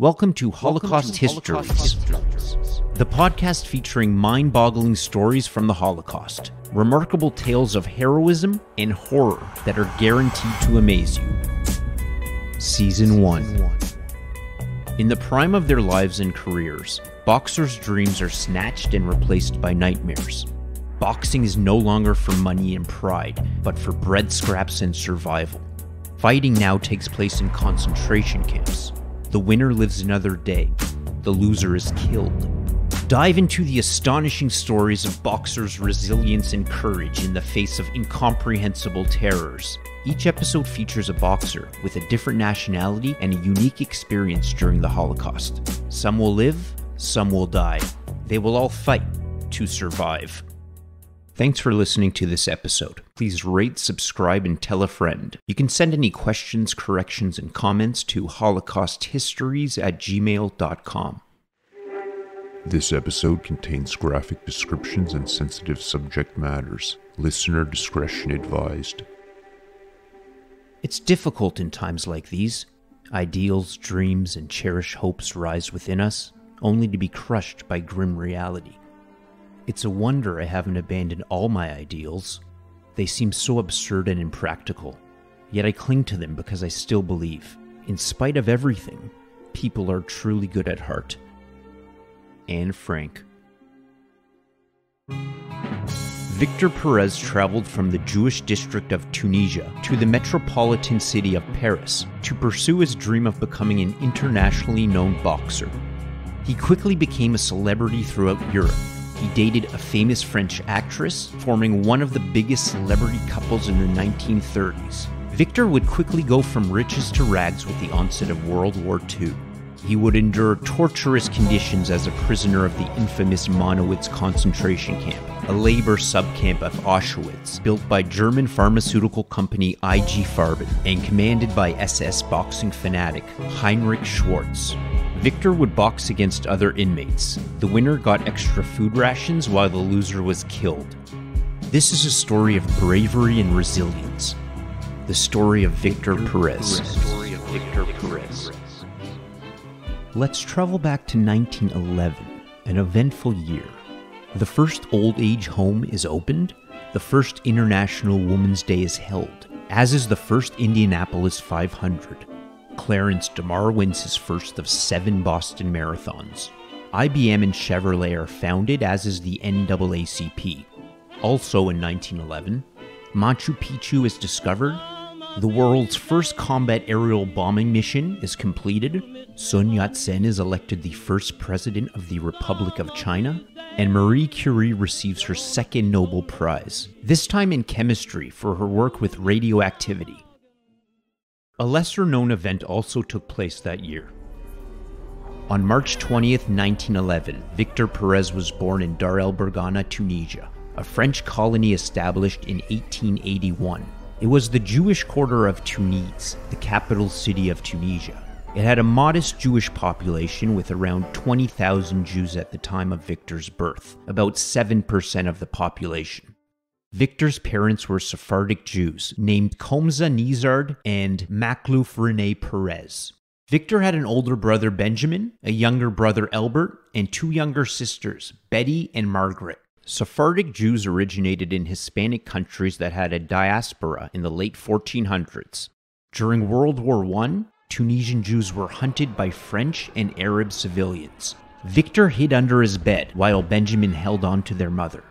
Welcome to Holocaust Histories, the podcast featuring mind boggling stories from the Holocaust, remarkable tales of heroism and horror that are guaranteed to amaze you. Season 1 In the prime of their lives and careers, boxers' dreams are snatched and replaced by nightmares. Boxing is no longer for money and pride, but for bread scraps and survival. Fighting now takes place in concentration camps the winner lives another day. The loser is killed. Dive into the astonishing stories of boxers' resilience and courage in the face of incomprehensible terrors. Each episode features a boxer with a different nationality and a unique experience during the Holocaust. Some will live, some will die. They will all fight to survive. Thanks for listening to this episode. Please rate, subscribe, and tell a friend. You can send any questions, corrections, and comments to holocausthistories at gmail.com. This episode contains graphic descriptions and sensitive subject matters. Listener discretion advised. It's difficult in times like these. Ideals, dreams, and cherished hopes rise within us, only to be crushed by grim reality. It's a wonder I haven't abandoned all my ideals. They seem so absurd and impractical, yet I cling to them because I still believe, in spite of everything, people are truly good at heart. Anne Frank. Victor Perez traveled from the Jewish district of Tunisia to the metropolitan city of Paris to pursue his dream of becoming an internationally known boxer. He quickly became a celebrity throughout Europe he dated a famous French actress, forming one of the biggest celebrity couples in the 1930s. Victor would quickly go from riches to rags with the onset of World War II. He would endure torturous conditions as a prisoner of the infamous Monowitz concentration camp, a labor subcamp of Auschwitz, built by German pharmaceutical company IG Farben and commanded by SS boxing fanatic Heinrich Schwarz. Victor would box against other inmates. The winner got extra food rations while the loser was killed. This is a story of bravery and resilience. The story of Victor, Perez. Let's travel back to 1911, an eventful year. The first old age home is opened, the first International Women's Day is held, as is the first Indianapolis 500. Clarence DeMar wins his first of seven Boston marathons. IBM and Chevrolet are founded, as is the NAACP. Also in 1911, Machu Picchu is discovered, the world's first combat aerial bombing mission is completed, Sun Yat sen is elected the first president of the Republic of China, and Marie Curie receives her second Nobel Prize, this time in chemistry for her work with radioactivity. A lesser known event also took place that year. On March 20th, 1911, Victor Perez was born in Dar el Bergana, Tunisia, a French colony established in 1881. It was the Jewish quarter of Tunis, the capital city of Tunisia. It had a modest Jewish population with around 20,000 Jews at the time of Victor's birth, about 7% of the population. Victor's parents were Sephardic Jews named Komza Nizard and Makluf Rene Perez. Victor had an older brother Benjamin, a younger brother Albert, and two younger sisters, Betty and Margaret. Sephardic Jews originated in Hispanic countries that had a diaspora in the late 1400s. During World War I, Tunisian Jews were hunted by French and Arab civilians. Victor hid under his bed while Benjamin held on to their mother.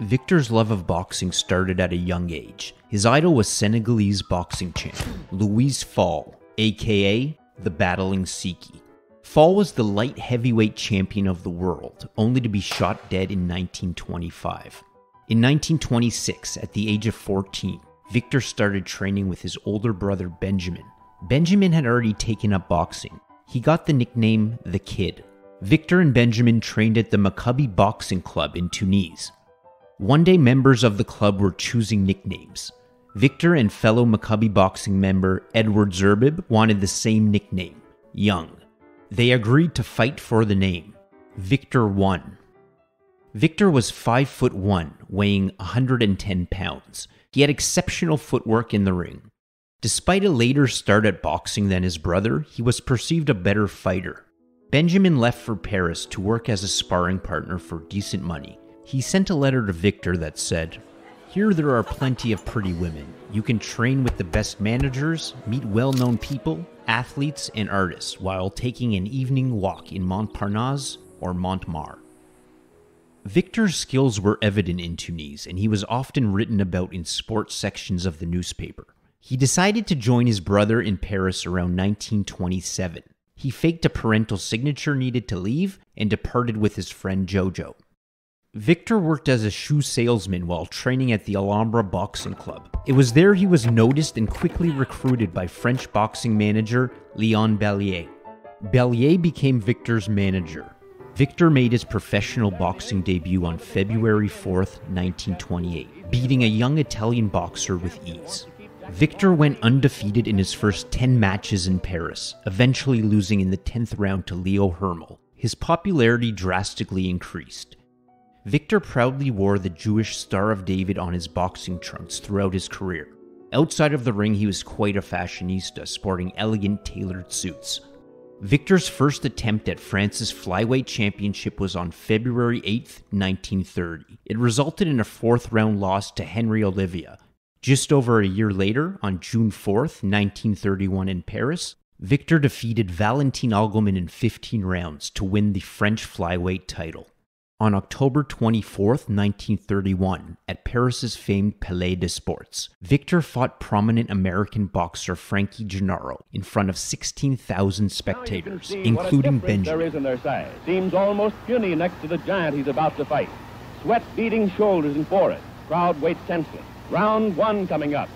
Victor's love of boxing started at a young age. His idol was Senegalese boxing champ Louis Fall, aka the Battling Siki. Fall was the light heavyweight champion of the world, only to be shot dead in 1925. In 1926, at the age of 14, Victor started training with his older brother Benjamin. Benjamin had already taken up boxing. He got the nickname The Kid. Victor and Benjamin trained at the Maccabi Boxing Club in Tunis, one day, members of the club were choosing nicknames. Victor and fellow Maccabi boxing member Edward Zerbib wanted the same nickname, Young. They agreed to fight for the name. Victor won. Victor was 5 foot 1, weighing 110 pounds. He had exceptional footwork in the ring. Despite a later start at boxing than his brother, he was perceived a better fighter. Benjamin left for Paris to work as a sparring partner for decent money. He sent a letter to Victor that said, Here there are plenty of pretty women. You can train with the best managers, meet well known people, athletes, and artists while taking an evening walk in Montparnasse or Montmartre. Victor's skills were evident in Tunis, and he was often written about in sports sections of the newspaper. He decided to join his brother in Paris around 1927. He faked a parental signature needed to leave and departed with his friend Jojo. Victor worked as a shoe salesman while training at the Alhambra Boxing Club. It was there he was noticed and quickly recruited by French boxing manager Leon Bellier. Bellier became Victor's manager. Victor made his professional boxing debut on February 4, 1928, beating a young Italian boxer with ease. Victor went undefeated in his first 10 matches in Paris, eventually losing in the 10th round to Leo Hermel. His popularity drastically increased. Victor proudly wore the Jewish Star of David on his boxing trunks throughout his career. Outside of the ring, he was quite a fashionista, sporting elegant tailored suits. Victor's first attempt at France's flyweight championship was on February 8, 1930. It resulted in a fourth round loss to Henry Olivia. Just over a year later, on June 4, 1931, in Paris, Victor defeated Valentin Angelmann in 15 rounds to win the French flyweight title. On October 24, 1931, at Paris's famed Palais des Sports, Victor fought prominent American boxer Frankie Genaro in front of 16,000 spectators, including Benjamin. There is in their size. Seems almost puny next to the giant he's about to fight. Sweat beading shoulders and forehead. Crowd waits tensely. Round one coming up.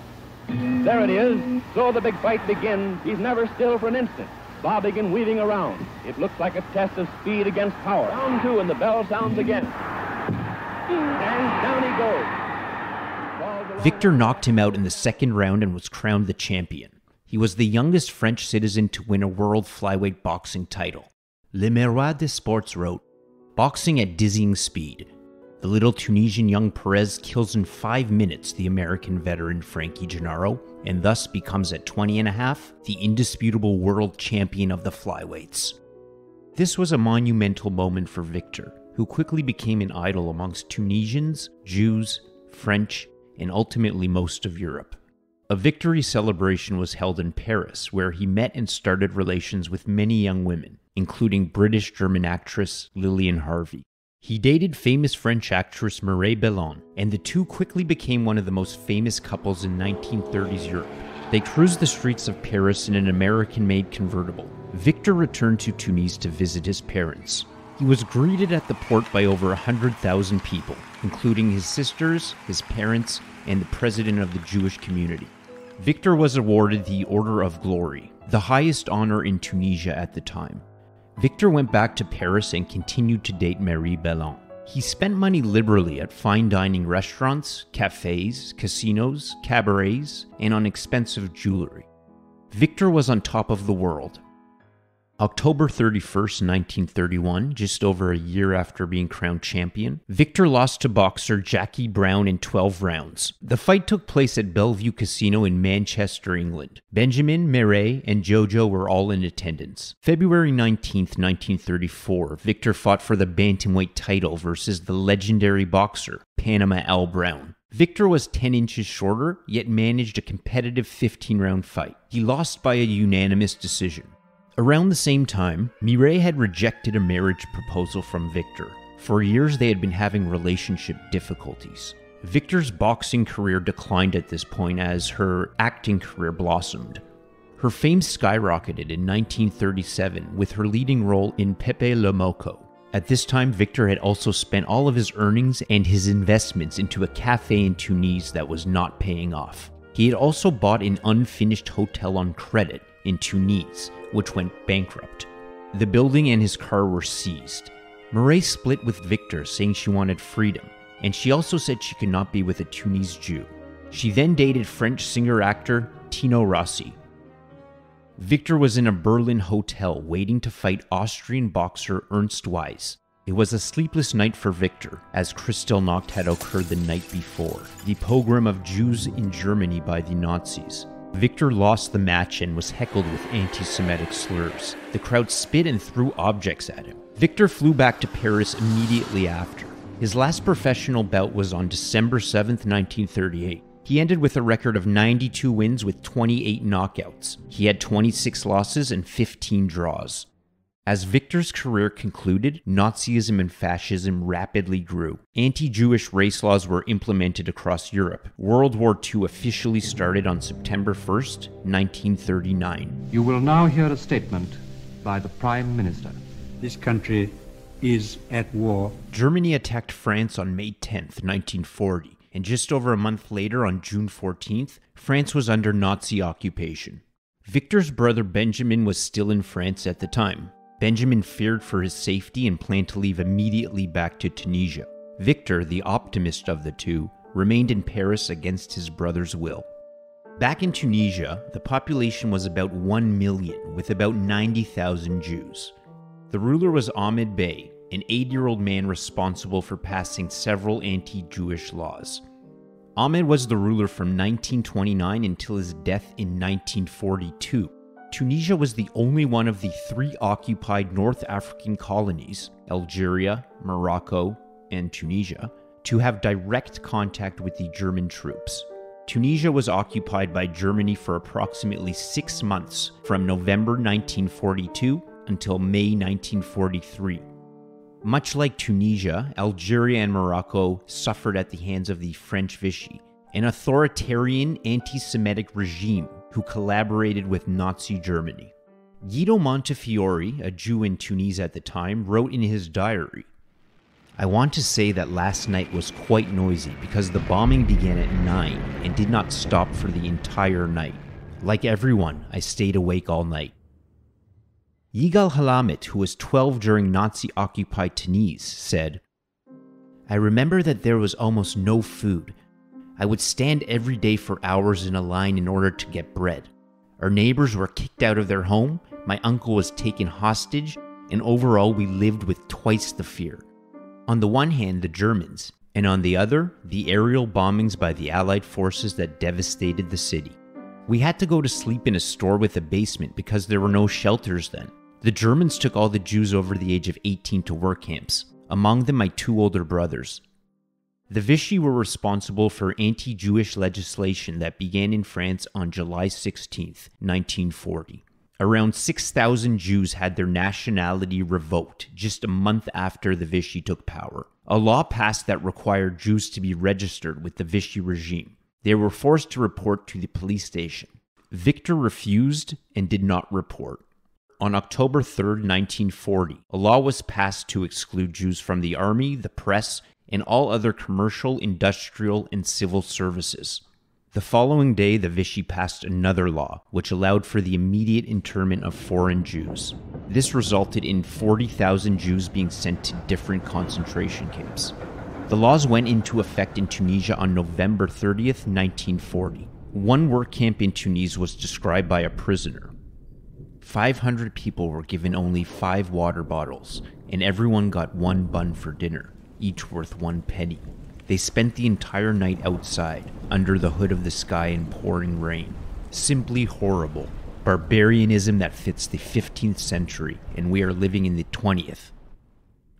There it is. So the big fight begins. He's never still for an instant bobbing and weaving around. It looks like a test of speed against power. Round two, and the bell sounds again. And down he goes. Victor knocked him out in the second round and was crowned the champion. He was the youngest French citizen to win a world flyweight boxing title. Le Miroir des Sports wrote, Boxing at dizzying speed, the little Tunisian young Perez kills in five minutes the American veteran Frankie Genaro and thus becomes at 20 and a half the indisputable world champion of the flyweights. This was a monumental moment for Victor, who quickly became an idol amongst Tunisians, Jews, French, and ultimately most of Europe. A victory celebration was held in Paris, where he met and started relations with many young women, including British German actress Lilian Harvey. He dated famous French actress Mireille Balin, and the two quickly became one of the most famous couples in 1930s Europe. They cruised the streets of Paris in an American made convertible. Victor returned to Tunis to visit his parents. He was greeted at the port by over 100,000 people, including his sisters, his parents, and the president of the Jewish community. Victor was awarded the Order of Glory, the highest honor in Tunisia at the time. Victor went back to Paris and continued to date Mireille Balin. He spent money liberally at fine dining restaurants, cafes, casinos, cabarets, and on expensive jewelry. Victor was on top of the world, October 31st, 1931, just over a year after being crowned champion, Victor lost to boxer Jackie Brown in 12 rounds. The fight took place at Bellevue Casino in Manchester, England. Benjamin, Mireille, and Jojo were all in attendance. February 19th, 1934, Victor fought for the bantamweight title versus the legendary boxer Panama Al Brown. Victor was 10 inches shorter, yet managed a competitive 15 round fight. He lost by a unanimous decision. Around the same time, Mireille had rejected a marriage proposal from Victor. For years, they had been having relationship difficulties. Victor's boxing career declined at this point as her acting career blossomed. Her fame skyrocketed in 1937 with her leading role in Pepe Le Moko. At this time, Victor had also spent all of his earnings and his investments into a cafe in Tunis that was not paying off. He had also bought an unfinished hotel on credit in Tunis which went bankrupt. The building and his car were seized. Mireille split with Victor, saying she wanted freedom, and she also said she could not be with a Tunis Jew. She then dated French singer actor Tino Rossi. Victor was in a Berlin hotel waiting to fight Austrian boxer Ernst Weiss. It was a sleepless night for Victor, as Kristallnacht had occurred the night before, the pogrom of Jews in Germany by the Nazis. Victor lost the match and was heckled with anti Semitic slurs. The crowd spit and threw objects at him. Victor flew back to Paris immediately after. His last professional bout was on December 7, 1938. He ended with a record of 92 wins with 28 knockouts. He had 26 losses and 15 draws. As Victor's career concluded, Nazism and fascism rapidly grew. Anti Jewish race laws were implemented across Europe. World War II officially started on September 1st, 1939. You will now hear a statement by the Prime Minister. This country is at war. Germany attacked France on May 10th, 1940, and just over a month later, on June 14th, France was under Nazi occupation. Victor's brother Benjamin was still in France at the time. Benjamin feared for his safety and planned to leave immediately back to Tunisia. Victor, the optimist of the two, remained in Paris against his brother's will. Back in Tunisia, the population was about 1 million, with about 90,000 Jews. The ruler was Ahmed Bey, an eight year old man responsible for passing several anti Jewish laws. Ahmed was the ruler from 1929 until his death in 1942. Tunisia was the only one of the three occupied North African colonies, Algeria, Morocco, and Tunisia, to have direct contact with the German troops. Tunisia was occupied by Germany for approximately six months from November 1942 until May 1943. Much like Tunisia, Algeria and Morocco suffered at the hands of the French Vichy, an authoritarian anti Semitic regime who collaborated with Nazi Germany. Guido Montefiore, a Jew in Tunisia at the time, wrote in his diary I want to say that last night was quite noisy because the bombing began at 9 and did not stop for the entire night. Like everyone, I stayed awake all night. Yigal Halamit, who was 12 during Nazi occupied Tunis, said, I remember that there was almost no food, I would stand every day for hours in a line in order to get bread. Our neighbors were kicked out of their home, my uncle was taken hostage, and overall we lived with twice the fear. On the one hand, the Germans, and on the other, the aerial bombings by the Allied forces that devastated the city. We had to go to sleep in a store with a basement because there were no shelters then. The Germans took all the Jews over the age of 18 to work camps, among them my two older brothers. The Vichy were responsible for anti Jewish legislation that began in France on July 16, 1940. Around 6,000 Jews had their nationality revoked just a month after the Vichy took power. A law passed that required Jews to be registered with the Vichy regime. They were forced to report to the police station. Victor refused and did not report. On October 3, 1940, a law was passed to exclude Jews from the army, the press, and all other commercial, industrial, and civil services. The following day, the Vichy passed another law, which allowed for the immediate internment of foreign Jews. This resulted in 40,000 Jews being sent to different concentration camps. The laws went into effect in Tunisia on November 30th, 1940. One work camp in Tunis was described by a prisoner. 500 people were given only five water bottles, and everyone got one bun for dinner each worth one penny. They spent the entire night outside, under the hood of the sky in pouring rain. Simply horrible. Barbarianism that fits the 15th century, and we are living in the 20th.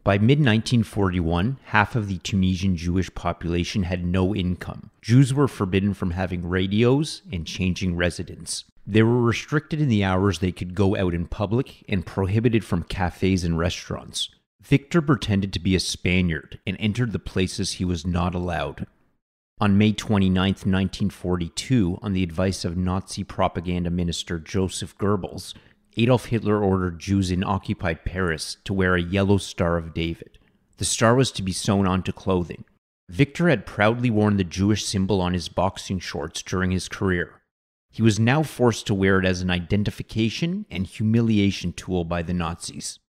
By mid 1941, half of the Tunisian Jewish population had no income. Jews were forbidden from having radios and changing residence. They were restricted in the hours they could go out in public and prohibited from cafes and restaurants. Victor pretended to be a Spaniard and entered the places he was not allowed. On May 29, 1942, on the advice of Nazi propaganda minister Joseph Goebbels, Adolf Hitler ordered Jews in occupied Paris to wear a yellow Star of David. The star was to be sewn onto clothing. Victor had proudly worn the Jewish symbol on his boxing shorts during his career. He was now forced to wear it as an identification and humiliation tool by the Nazis.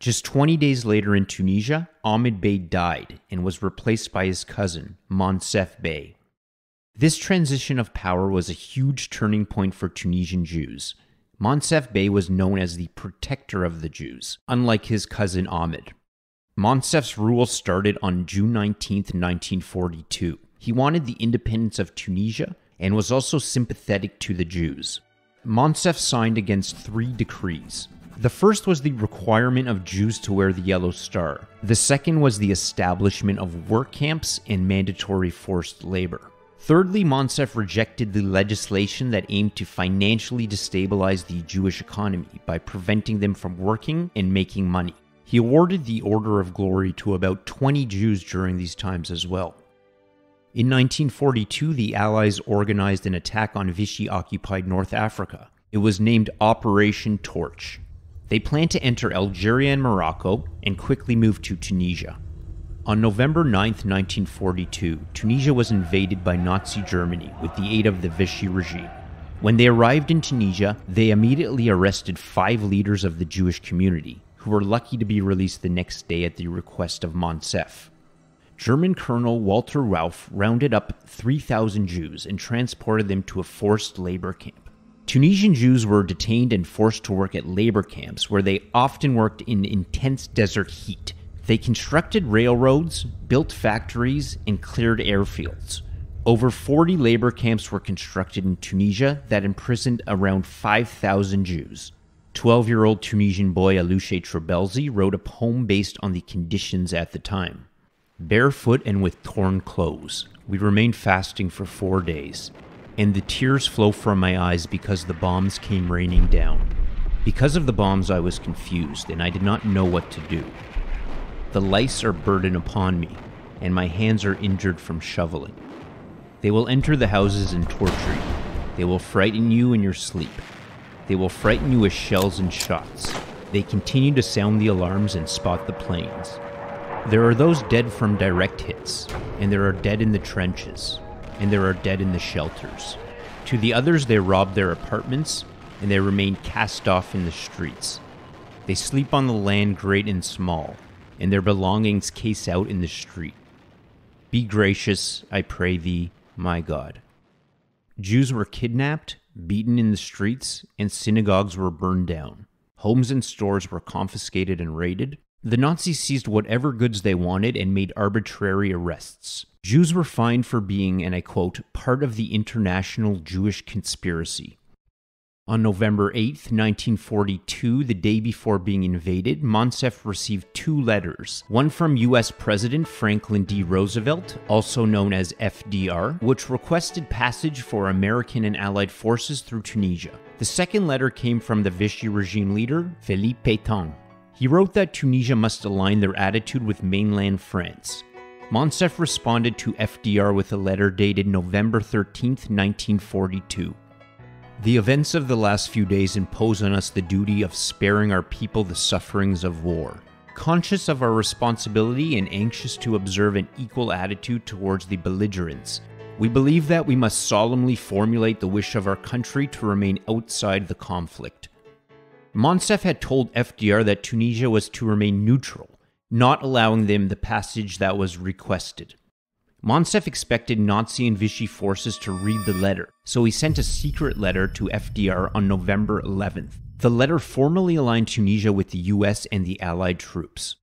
Just 20 days later in Tunisia, Ahmed Bey died and was replaced by his cousin, Moncef Bey. This transition of power was a huge turning point for Tunisian Jews. Moncef Bey was known as the protector of the Jews, unlike his cousin Ahmed. Moncef's rule started on June 19, 1942. He wanted the independence of Tunisia and was also sympathetic to the Jews. Moncef signed against three decrees. The first was the requirement of Jews to wear the yellow star. The second was the establishment of work camps and mandatory forced labor. Thirdly, Moncef rejected the legislation that aimed to financially destabilize the Jewish economy by preventing them from working and making money. He awarded the Order of Glory to about 20 Jews during these times as well. In 1942, the Allies organized an attack on Vichy occupied North Africa. It was named Operation Torch. They planned to enter Algeria and Morocco and quickly move to Tunisia. On November 9, 1942, Tunisia was invaded by Nazi Germany with the aid of the Vichy regime. When they arrived in Tunisia, they immediately arrested five leaders of the Jewish community, who were lucky to be released the next day at the request of Moncef. German Colonel Walter Rauff rounded up 3,000 Jews and transported them to a forced labor camp. Tunisian Jews were detained and forced to work at labor camps where they often worked in intense desert heat they constructed railroads, built factories, and cleared airfields. Over 40 labor camps were constructed in Tunisia that imprisoned around 5,000 Jews. 12 year old Tunisian boy Alouche Trebelzi wrote a poem based on the conditions at the time. Barefoot and with torn clothes, we remained fasting for four days, and the tears flow from my eyes because the bombs came raining down. Because of the bombs, I was confused and I did not know what to do. The lice are burden upon me, and my hands are injured from shoveling. They will enter the houses and torture you. They will frighten you in your sleep. They will frighten you with shells and shots. They continue to sound the alarms and spot the planes. There are those dead from direct hits, and there are dead in the trenches, and there are dead in the shelters. To the others, they rob their apartments, and they remain cast off in the streets. They sleep on the land great and small, and their belongings case out in the street. Be gracious, I pray thee, my God. Jews were kidnapped, beaten in the streets, and synagogues were burned down. Homes and stores were confiscated and raided. The Nazis seized whatever goods they wanted and made arbitrary arrests. Jews were fined for being, and I quote, part of the international Jewish conspiracy. On November 8, 1942, the day before being invaded, Moncef received two letters. One from US President Franklin D. Roosevelt, also known as FDR, which requested passage for American and Allied forces through Tunisia. The second letter came from the Vichy regime leader, Philippe Pétain. He wrote that Tunisia must align their attitude with mainland France. Moncef responded to FDR with a letter dated November 13, 1942. The events of the last few days impose on us the duty of sparing our people the sufferings of war. Conscious of our responsibility and anxious to observe an equal attitude towards the belligerents, we believe that we must solemnly formulate the wish of our country to remain outside the conflict. Moncef had told FDR that Tunisia was to remain neutral, not allowing them the passage that was requested. Moncef expected Nazi and Vichy forces to read the letter, so he sent a secret letter to FDR on November 11th. The letter formally aligned Tunisia with the US and the Allied troops.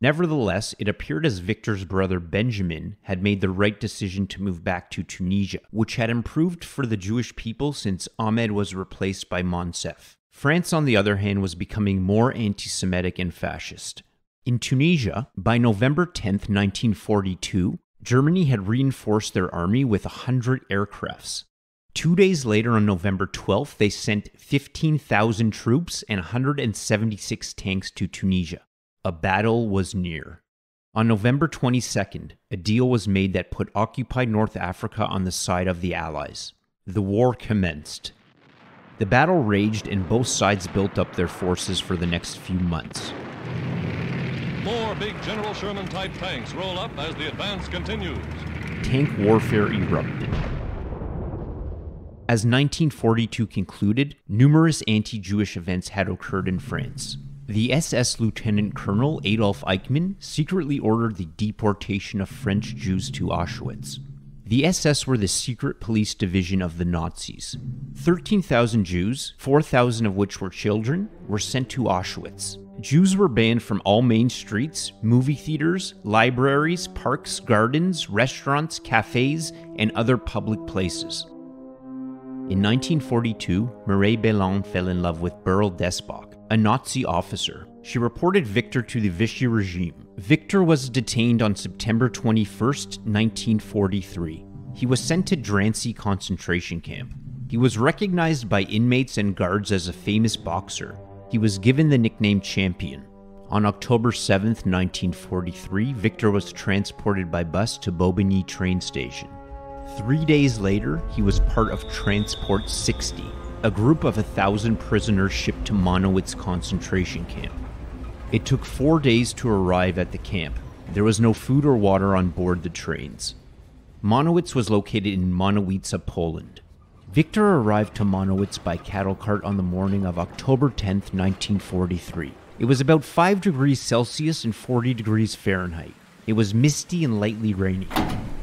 Nevertheless, it appeared as Victor's brother Benjamin had made the right decision to move back to Tunisia, which had improved for the Jewish people since Ahmed was replaced by Moncef. France, on the other hand, was becoming more anti Semitic and fascist. In Tunisia, by November 10, 1942, Germany had reinforced their army with 100 aircrafts. Two days later, on November 12th, they sent 15,000 troops and 176 tanks to Tunisia. A battle was near. On November 22nd, a deal was made that put occupied North Africa on the side of the Allies. The war commenced. The battle raged, and both sides built up their forces for the next few months. More big General Sherman type tanks roll up as the advance continues. Tank warfare erupted. As 1942 concluded, numerous anti Jewish events had occurred in France. The SS Lieutenant Colonel Adolf Eichmann secretly ordered the deportation of French Jews to Auschwitz. The SS were the secret police division of the Nazis. 13,000 Jews, 4,000 of which were children, were sent to Auschwitz. Jews were banned from all main streets, movie theaters, libraries, parks, gardens, restaurants, cafes, and other public places. In 1942, Mireille Balin fell in love with Burl Desbach, a Nazi officer. She reported Victor to the Vichy regime. Victor was detained on September 21, 1943. He was sent to Drancy concentration camp. He was recognized by inmates and guards as a famous boxer. He was given the nickname Champion. On October 7, 1943, Victor was transported by bus to Bobigny train station. Three days later, he was part of Transport 60, a group of a thousand prisoners shipped to Monowitz concentration camp. It took four days to arrive at the camp. There was no food or water on board the trains. Monowitz was located in Monowica, Poland. Victor arrived to Monowitz by cattle cart on the morning of October 10, 1943. It was about 5 degrees Celsius and 40 degrees Fahrenheit. It was misty and lightly rainy.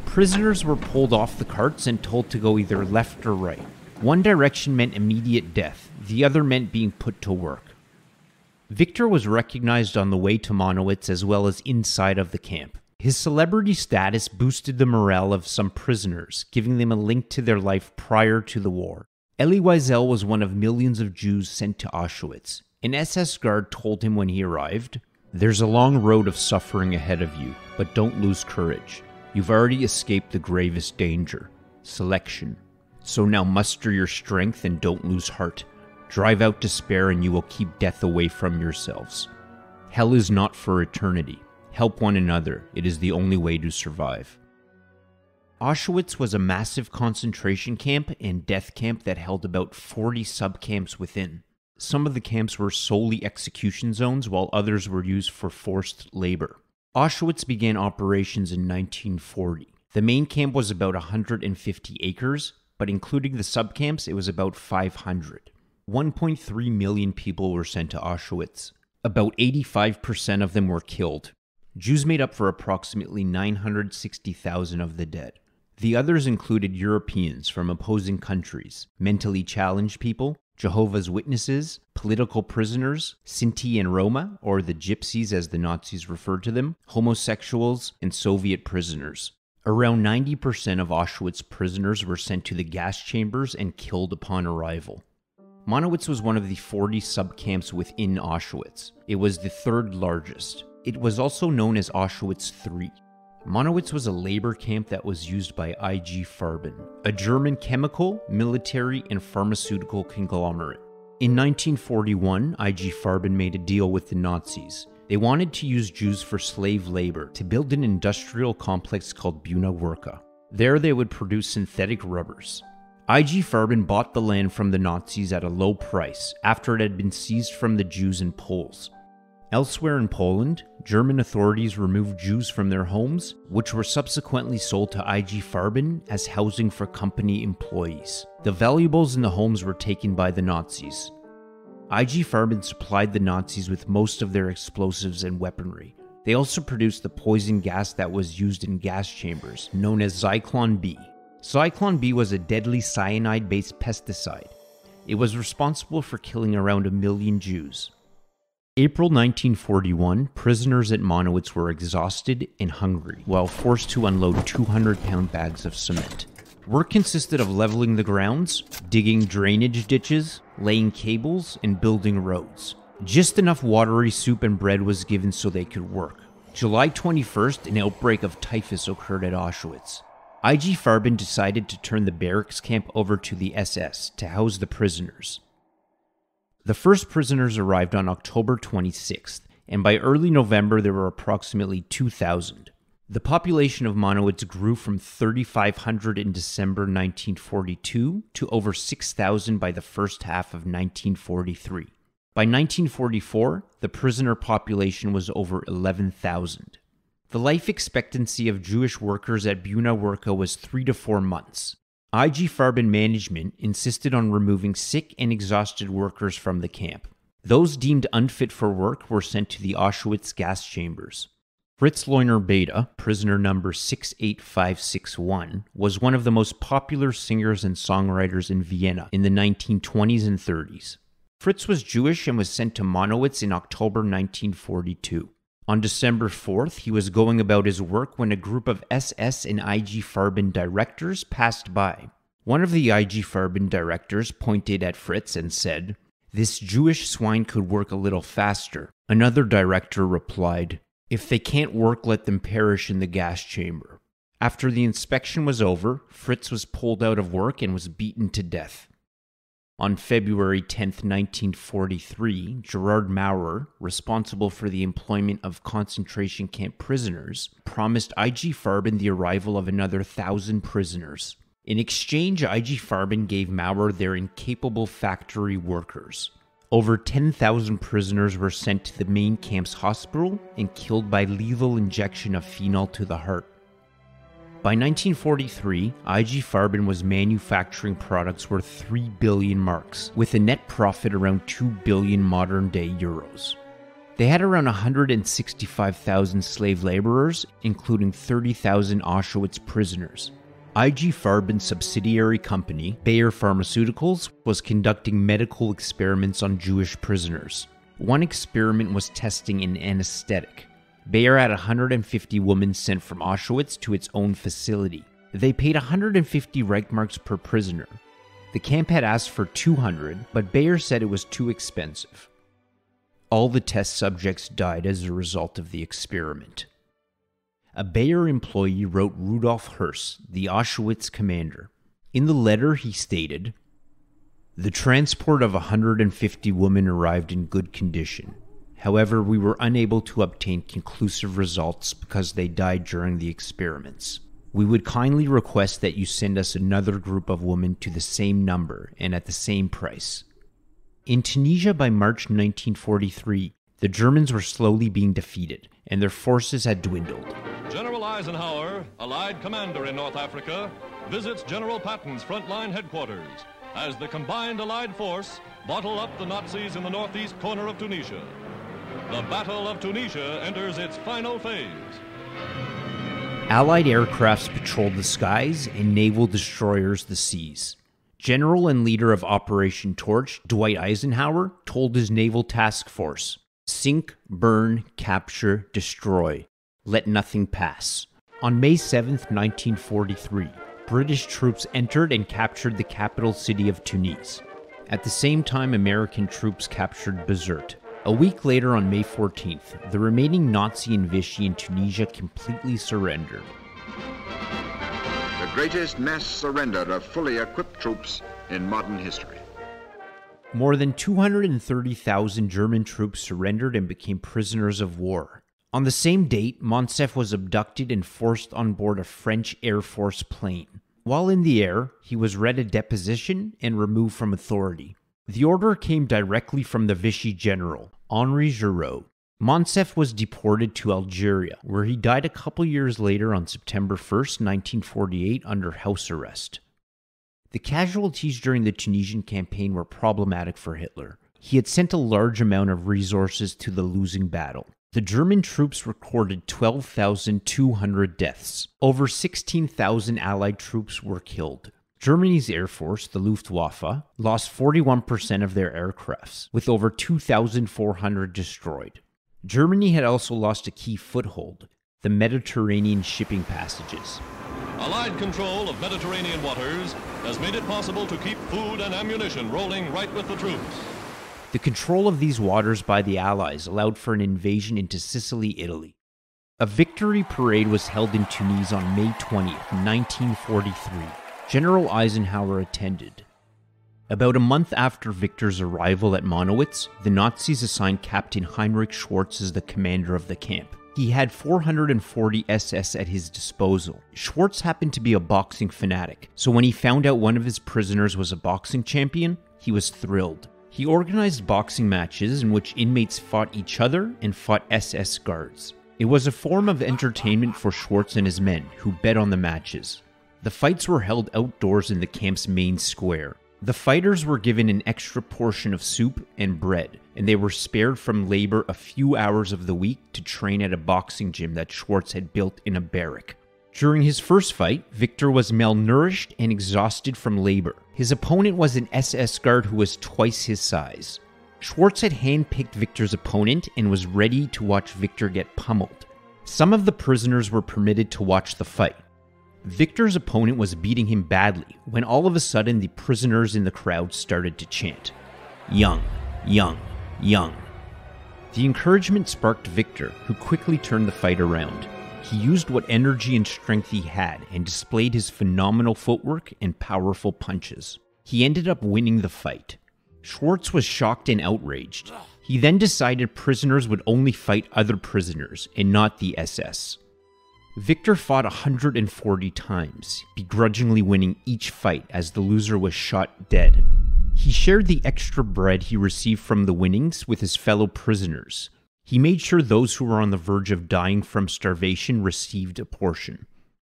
Prisoners were pulled off the carts and told to go either left or right. One direction meant immediate death, the other meant being put to work. Victor was recognized on the way to Monowitz as well as inside of the camp. His celebrity status boosted the morale of some prisoners, giving them a link to their life prior to the war. Elie Wiesel was one of millions of Jews sent to Auschwitz. An SS guard told him when he arrived, There's a long road of suffering ahead of you, but don't lose courage. You've already escaped the gravest danger selection. So now muster your strength and don't lose heart. Drive out despair, and you will keep death away from yourselves. Hell is not for eternity. Help one another, it is the only way to survive. Auschwitz was a massive concentration camp and death camp that held about 40 subcamps within. Some of the camps were solely execution zones, while others were used for forced labor. Auschwitz began operations in 1940. The main camp was about 150 acres, but including the subcamps, it was about 500. 1.3 million people were sent to Auschwitz. About 85% of them were killed. Jews made up for approximately 960,000 of the dead. The others included Europeans from opposing countries, mentally challenged people, Jehovah's Witnesses, political prisoners, Sinti and Roma, or the Gypsies as the Nazis referred to them, homosexuals, and Soviet prisoners. Around 90% of Auschwitz prisoners were sent to the gas chambers and killed upon arrival. Monowitz was one of the 40 subcamps within Auschwitz. It was the third largest. It was also known as Auschwitz III. Monowitz was a labor camp that was used by IG Farben, a German chemical, military, and pharmaceutical conglomerate. In 1941, IG Farben made a deal with the Nazis. They wanted to use Jews for slave labor to build an industrial complex called Buna Werke. There they would produce synthetic rubbers. IG Farben bought the land from the Nazis at a low price after it had been seized from the Jews and Poles. Elsewhere in Poland, German authorities removed Jews from their homes, which were subsequently sold to IG Farben as housing for company employees. The valuables in the homes were taken by the Nazis. IG Farben supplied the Nazis with most of their explosives and weaponry. They also produced the poison gas that was used in gas chambers, known as Zyklon B. Zyklon B was a deadly cyanide based pesticide. It was responsible for killing around a million Jews. April 1941, prisoners at Monowitz were exhausted and hungry while forced to unload 200 pound bags of cement. Work consisted of leveling the grounds, digging drainage ditches, laying cables, and building roads. Just enough watery soup and bread was given so they could work. July 21st, an outbreak of typhus occurred at Auschwitz. IG Farben decided to turn the barracks camp over to the SS to house the prisoners. The first prisoners arrived on October 26th, and by early November there were approximately 2,000. The population of Monowitz grew from 3,500 in December 1942 to over 6,000 by the first half of 1943. By 1944, the prisoner population was over 11,000. The life expectancy of Jewish workers at Buna Werke was three to four months. IG Farben management insisted on removing sick and exhausted workers from the camp. Those deemed unfit for work were sent to the Auschwitz gas chambers. Fritz Löhner-Beda, prisoner number 68561, was one of the most popular singers and songwriters in Vienna in the 1920s and 30s. Fritz was Jewish and was sent to Monowitz in October 1942. On December 4th, he was going about his work when a group of SS and IG Farben directors passed by. One of the IG Farben directors pointed at Fritz and said, This Jewish swine could work a little faster. Another director replied, If they can't work, let them perish in the gas chamber. After the inspection was over, Fritz was pulled out of work and was beaten to death. On February 10, 1943, Gerhard Maurer, responsible for the employment of concentration camp prisoners, promised IG Farben the arrival of another thousand prisoners. In exchange, IG Farben gave Maurer their incapable factory workers. Over 10,000 prisoners were sent to the main camp's hospital and killed by lethal injection of phenol to the heart. By 1943, IG Farben was manufacturing products worth 3 billion marks, with a net profit around 2 billion modern day euros. They had around 165,000 slave laborers, including 30,000 Auschwitz prisoners. IG Farben's subsidiary company, Bayer Pharmaceuticals, was conducting medical experiments on Jewish prisoners. One experiment was testing an anesthetic. Bayer had 150 women sent from Auschwitz to its own facility. They paid 150 Reichmarks per prisoner. The camp had asked for 200, but Bayer said it was too expensive. All the test subjects died as a result of the experiment. A Bayer employee wrote Rudolf Höss, the Auschwitz commander. In the letter, he stated The transport of 150 women arrived in good condition. However, we were unable to obtain conclusive results because they died during the experiments. We would kindly request that you send us another group of women to the same number and at the same price. In Tunisia by March 1943, the Germans were slowly being defeated, and their forces had dwindled. General Eisenhower, Allied commander in North Africa, visits General Patton's frontline headquarters as the combined Allied force bottle up the Nazis in the northeast corner of Tunisia. The Battle of Tunisia enters its final phase. Allied aircrafts patrolled the skies and naval destroyers the seas. General and leader of Operation Torch, Dwight Eisenhower, told his naval task force sink, burn, capture, destroy. Let nothing pass. On May 7, 1943, British troops entered and captured the capital city of Tunis. At the same time, American troops captured Bizerte. A week later, on May 14th, the remaining Nazi in Vichy in Tunisia completely surrendered. The greatest mass surrender of fully equipped troops in modern history. More than 230,000 German troops surrendered and became prisoners of war. On the same date, Moncef was abducted and forced on board a French Air Force plane. While in the air, he was read a deposition and removed from authority. The order came directly from the Vichy general, Henri Giraud. Moncef was deported to Algeria, where he died a couple years later on September 1, 1948, under house arrest. The casualties during the Tunisian campaign were problematic for Hitler. He had sent a large amount of resources to the losing battle. The German troops recorded 12,200 deaths. Over 16,000 Allied troops were killed. Germany's Air Force, the Luftwaffe, lost 41% of their aircrafts, with over 2,400 destroyed. Germany had also lost a key foothold the Mediterranean shipping passages. Allied control of Mediterranean waters has made it possible to keep food and ammunition rolling right with the troops. The control of these waters by the Allies allowed for an invasion into Sicily, Italy. A victory parade was held in Tunis on May 20th, 1943. General Eisenhower attended. About a month after Victor's arrival at Monowitz, the Nazis assigned Captain Heinrich Schwarz as the commander of the camp. He had 440 SS at his disposal. Schwarz happened to be a boxing fanatic, so when he found out one of his prisoners was a boxing champion, he was thrilled. He organized boxing matches in which inmates fought each other and fought SS guards. It was a form of entertainment for Schwarz and his men, who bet on the matches. The fights were held outdoors in the camp's main square. The fighters were given an extra portion of soup and bread, and they were spared from labor a few hours of the week to train at a boxing gym that Schwarz had built in a barrack. During his first fight, Victor was malnourished and exhausted from labor. His opponent was an SS guard who was twice his size. Schwarz had handpicked Victor's opponent and was ready to watch Victor get pummeled. Some of the prisoners were permitted to watch the fight. Victor's opponent was beating him badly when all of a sudden the prisoners in the crowd started to chant, Young, Young, Young. The encouragement sparked Victor, who quickly turned the fight around. He used what energy and strength he had and displayed his phenomenal footwork and powerful punches. He ended up winning the fight. Schwarz was shocked and outraged. He then decided prisoners would only fight other prisoners and not the SS. Victor fought 140 times, begrudgingly winning each fight as the loser was shot dead. He shared the extra bread he received from the winnings with his fellow prisoners. He made sure those who were on the verge of dying from starvation received a portion.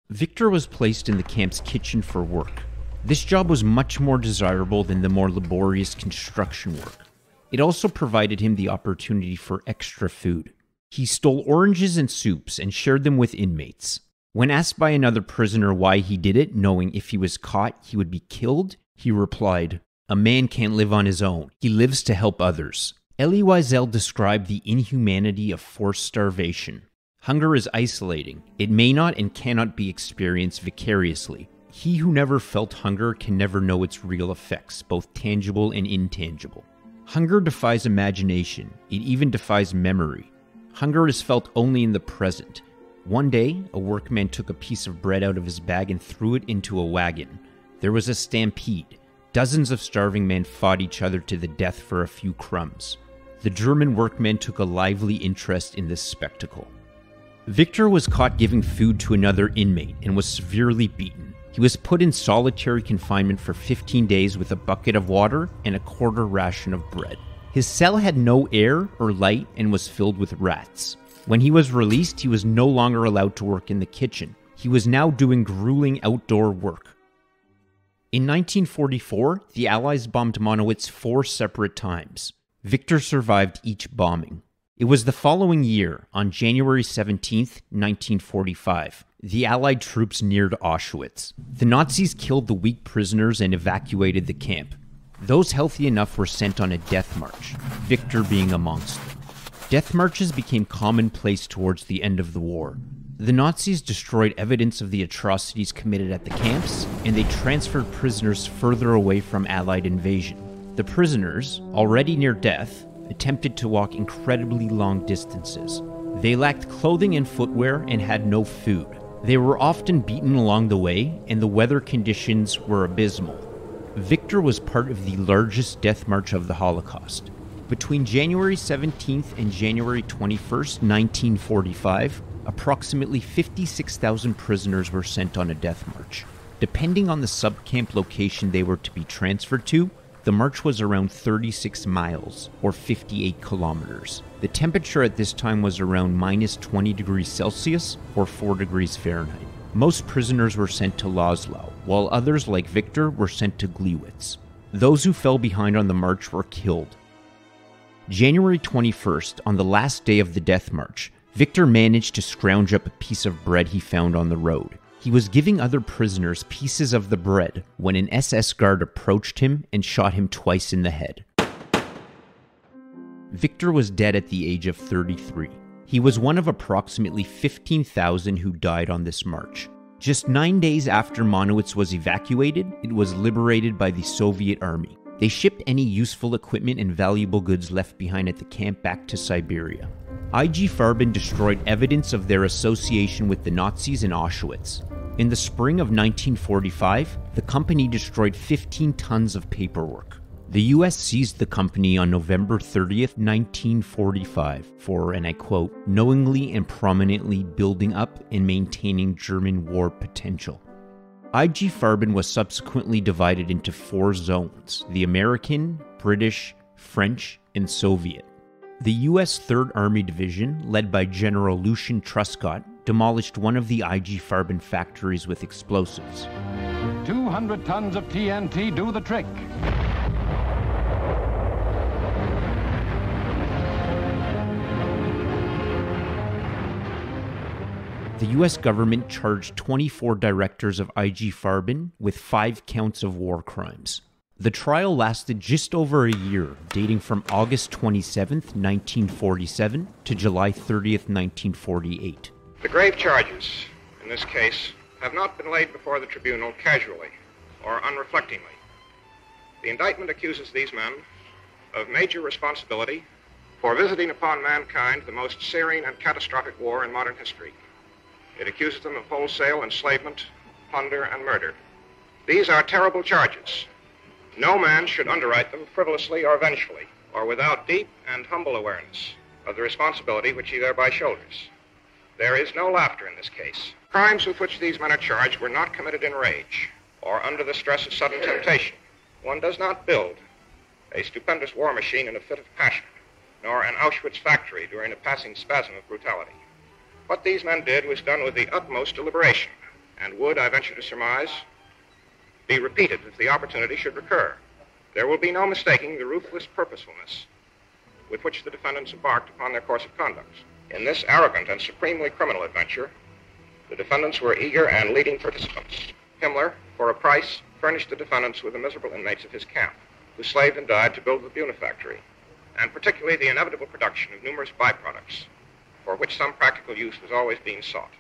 Victor was placed in the camp's kitchen for work. This job was much more desirable than the more laborious construction work. It also provided him the opportunity for extra food. He stole oranges and soups and shared them with inmates. When asked by another prisoner why he did it, knowing if he was caught he would be killed, he replied, A man can't live on his own. He lives to help others. Elie Wiesel described the inhumanity of forced starvation. Hunger is isolating. It may not and cannot be experienced vicariously. He who never felt hunger can never know its real effects, both tangible and intangible. Hunger defies imagination, it even defies memory. Hunger is felt only in the present. One day, a workman took a piece of bread out of his bag and threw it into a wagon. There was a stampede. Dozens of starving men fought each other to the death for a few crumbs. The German workmen took a lively interest in this spectacle. Victor was caught giving food to another inmate and was severely beaten. He was put in solitary confinement for 15 days with a bucket of water and a quarter ration of bread. His cell had no air or light and was filled with rats. When he was released, he was no longer allowed to work in the kitchen. He was now doing grueling outdoor work. In 1944, the Allies bombed Monowitz four separate times. Victor survived each bombing. It was the following year, on January 17, 1945, the Allied troops neared Auschwitz. The Nazis killed the weak prisoners and evacuated the camp. Those healthy enough were sent on a death march, Victor being amongst them. Death marches became commonplace towards the end of the war. The Nazis destroyed evidence of the atrocities committed at the camps, and they transferred prisoners further away from Allied invasion. The prisoners, already near death, attempted to walk incredibly long distances. They lacked clothing and footwear and had no food. They were often beaten along the way, and the weather conditions were abysmal. Victor was part of the largest death march of the Holocaust. Between January 17th and January 21st, 1945, approximately 56,000 prisoners were sent on a death march. Depending on the subcamp location they were to be transferred to, the march was around 36 miles, or 58 kilometers. The temperature at this time was around minus 20 degrees Celsius, or 4 degrees Fahrenheit. Most prisoners were sent to Loslau, while others, like Victor, were sent to Gleiwitz. Those who fell behind on the march were killed. January 21st, on the last day of the death march, Victor managed to scrounge up a piece of bread he found on the road. He was giving other prisoners pieces of the bread when an SS guard approached him and shot him twice in the head. Victor was dead at the age of 33. He was one of approximately 15,000 who died on this march. Just nine days after Monowitz was evacuated, it was liberated by the Soviet army. They shipped any useful equipment and valuable goods left behind at the camp back to Siberia. IG Farben destroyed evidence of their association with the Nazis in Auschwitz. In the spring of 1945, the company destroyed 15 tons of paperwork. The US seized the company on November 30th, 1945, for, and I quote, knowingly and prominently building up and maintaining German war potential. IG Farben was subsequently divided into four zones the American, British, French, and Soviet. The US 3rd Army Division, led by General Lucien Truscott, demolished one of the IG Farben factories with explosives. 200 tons of TNT do the trick. The US government charged 24 directors of IG Farben with five counts of war crimes. The trial lasted just over a year, dating from August 27, 1947 to July 30, 1948. The grave charges, in this case, have not been laid before the tribunal casually or unreflectingly. The indictment accuses these men of major responsibility for visiting upon mankind the most searing and catastrophic war in modern history. It accuses them of wholesale enslavement, plunder, and murder. These are terrible charges. No man should underwrite them frivolously or vengefully, or without deep and humble awareness of the responsibility which he thereby shoulders. There is no laughter in this case. Crimes with which these men are charged were not committed in rage or under the stress of sudden temptation. One does not build a stupendous war machine in a fit of passion, nor an Auschwitz factory during a passing spasm of brutality. What these men did was done with the utmost deliberation, and would, I venture to surmise, be repeated if the opportunity should recur. There will be no mistaking the ruthless purposefulness with which the defendants embarked upon their course of conduct. In this arrogant and supremely criminal adventure, the defendants were eager and leading participants. Himmler, for a price, furnished the defendants with the miserable inmates of his camp, who slaved and died to build the Buna factory, and particularly the inevitable production of numerous byproducts, for which some practical use was always being sought.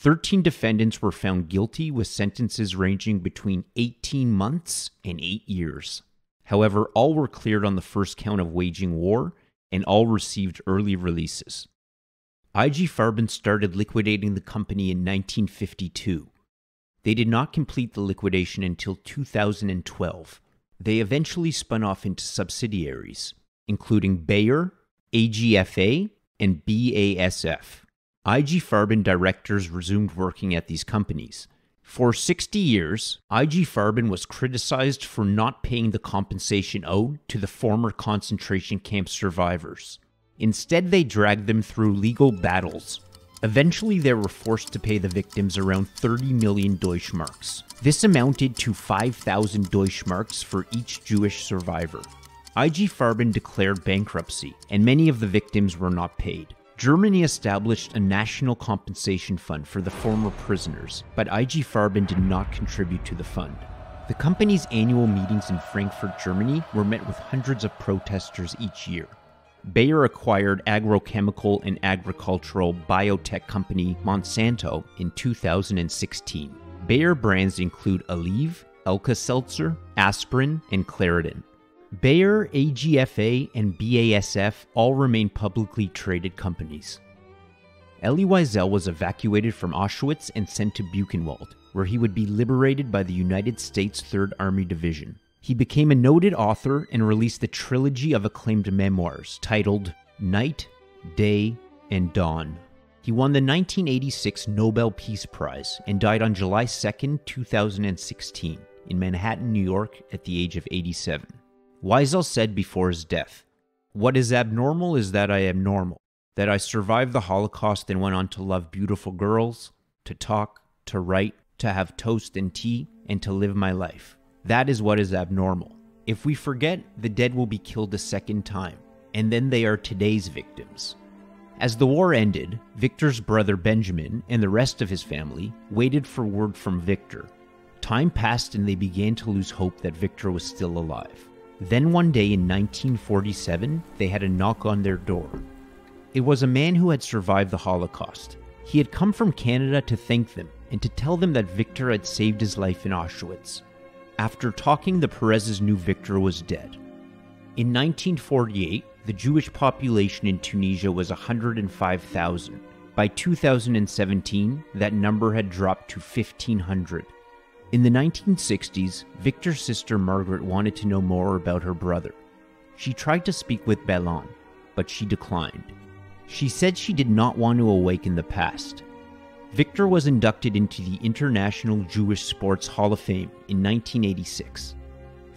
13 defendants were found guilty with sentences ranging between 18 months and 8 years. However, all were cleared on the first count of waging war and all received early releases. IG Farben started liquidating the company in 1952. They did not complete the liquidation until 2012. They eventually spun off into subsidiaries, including Bayer, AGFA, and BASF. IG Farben directors resumed working at these companies. For 60 years, IG Farben was criticized for not paying the compensation owed to the former concentration camp survivors. Instead, they dragged them through legal battles. Eventually, they were forced to pay the victims around 30 million Deutschmarks. This amounted to 5,000 Deutschmarks for each Jewish survivor. IG Farben declared bankruptcy, and many of the victims were not paid. Germany established a national compensation fund for the former prisoners, but IG Farben did not contribute to the fund. The company's annual meetings in Frankfurt, Germany were met with hundreds of protesters each year. Bayer acquired agrochemical and agricultural biotech company Monsanto in 2016. Bayer brands include Aleve, Alka Seltzer, Aspirin, and Claritin. Bayer, AGFA, and BASF all remain publicly traded companies. Elie Wiesel was evacuated from Auschwitz and sent to Buchenwald, where he would be liberated by the United States 3rd Army Division. He became a noted author and released a trilogy of acclaimed memoirs titled Night, Day, and Dawn. He won the 1986 Nobel Peace Prize and died on July 2, 2016, in Manhattan, New York, at the age of 87. Wiesel said before his death, What is abnormal is that I am normal, that I survived the Holocaust and went on to love beautiful girls, to talk, to write, to have toast and tea, and to live my life. That is what is abnormal. If we forget, the dead will be killed a second time, and then they are today's victims. As the war ended, Victor's brother Benjamin and the rest of his family waited for word from Victor. Time passed and they began to lose hope that Victor was still alive. Then one day in 1947, they had a knock on their door. It was a man who had survived the Holocaust. He had come from Canada to thank them and to tell them that Victor had saved his life in Auschwitz. After talking, the Perez's knew Victor was dead. In 1948, the Jewish population in Tunisia was 105,000. By 2017, that number had dropped to 1,500. In the 1960s, Victor's sister Margaret wanted to know more about her brother. She tried to speak with Balin, but she declined. She said she did not want to awaken the past. Victor was inducted into the International Jewish Sports Hall of Fame in 1986.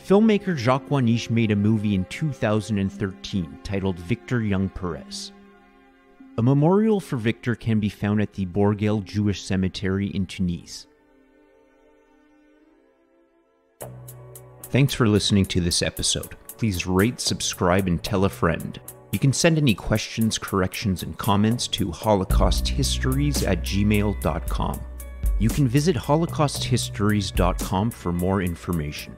Filmmaker Jacques Ouaniche made a movie in 2013 titled Victor Young Perez. A memorial for Victor can be found at the Borgel Jewish Cemetery in Tunis. Thanks for listening to this episode. Please rate, subscribe, and tell a friend. You can send any questions, corrections, and comments to holocausthistories at gmail.com. You can visit holocausthistories.com for more information.